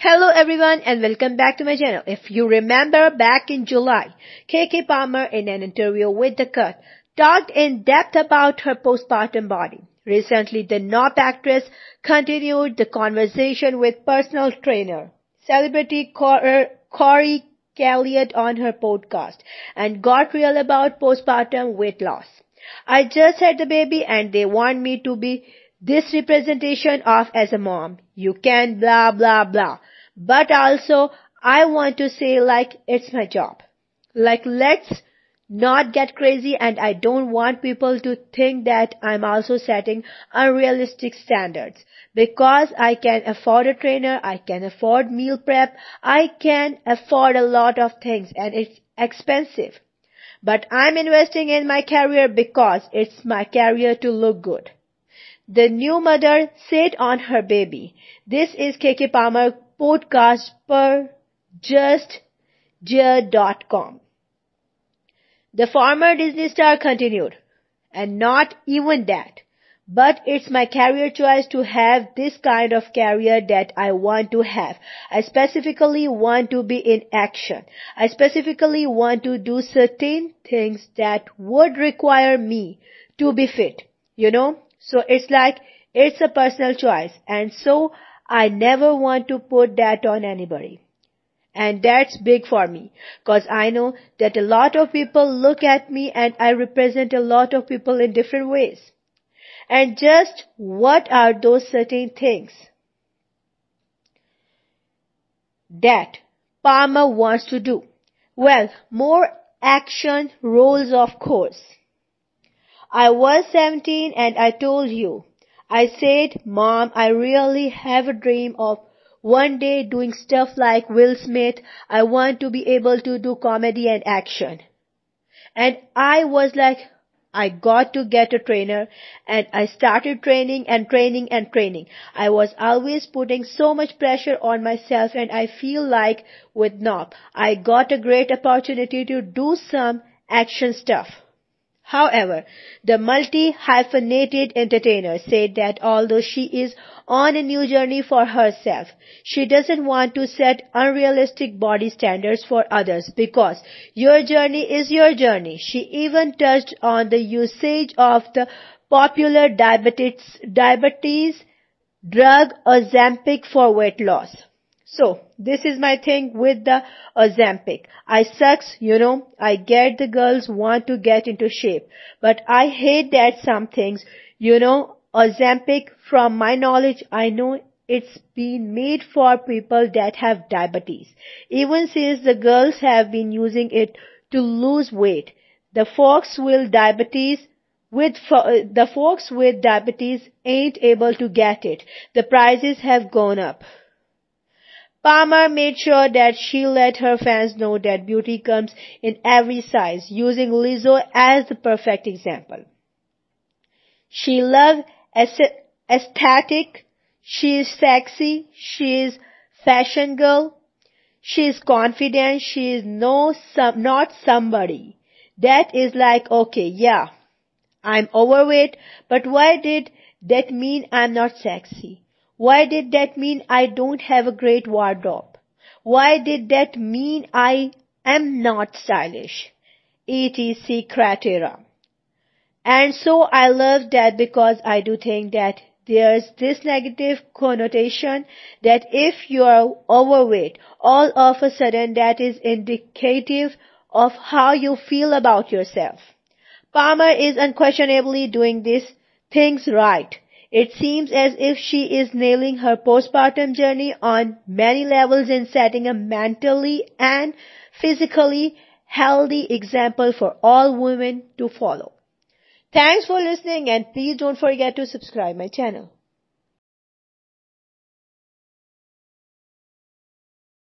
Hello everyone and welcome back to my channel. If you remember back in July, KeKe Palmer in an interview with The Cut talked in depth about her postpartum body. Recently, the Nope actress continued the conversation with personal trainer, celebrity Corey Calliet on her podcast and got real about postpartum weight loss. I just had the baby and they want me to be this representation of as a mom. You can blah blah blah. But also, I want to say like it's my job. Like let's not get crazy and I don't want people to think that I'm also setting unrealistic standards. Because I can afford a trainer, I can afford meal prep, I can afford a lot of things and it's expensive. But I'm investing in my career because it's my career to look good. The new mother said on her baby. This is Keke Palmer podcast per justjared.com. The former Disney star continued, and not even that. But it's my career choice to have this kind of career that I want to have. I specifically want to be in action. I specifically want to do certain things that would require me to be fit. You know? So it's like, it's a personal choice. And so I never want to put that on anybody. And that's big for me. Cause I know that a lot of people look at me and I represent a lot of people in different ways. And just what are those certain things that Palmer wants to do? Well, more action roles of course. I was 17 and I told you. I said, Mom, I really have a dream of one day doing stuff like Will Smith. I want to be able to do comedy and action. And I was like, I got to get a trainer and I started training and training and training. I was always putting so much pressure on myself and I feel like with Nope, I got a great opportunity to do some action stuff. However, the multi-hyphenated entertainer said that although she is on a new journey for herself, she doesn't want to set unrealistic body standards for others because your journey is your journey. She even touched on the usage of the popular diabetes, diabetes drug Ozempic for weight loss. So, this is my thing with the Ozempic. I sucks, you know, I get the girls want to get into shape. But I hate that some things, you know, Ozempic, from my knowledge, I know it's been made for people that have diabetes. Even since the girls have been using it to lose weight. The folks with diabetes with uh, the folks with diabetes ain't able to get it. The prices have gone up. Palmer made sure that she let her fans know that beauty comes in every size, using Lizzo as the perfect example. She loves aesthetic, she is sexy, she is fashion girl, she is confident, she is no, some, not somebody. That is like, okay, yeah, I'm overweight, but why did that mean I'm not sexy? Why did that mean I don't have a great wardrobe? Why did that mean I am not stylish? etc. criteria. And so I love that because I do think that there's this negative connotation that if you are overweight, all of a sudden that is indicative of how you feel about yourself. Palmer is unquestionably doing these things right. It seems as if she is nailing her postpartum journey on many levels and setting a mentally and physically healthy example for all women to follow. Thanks for listening and please don't forget to subscribe my channel.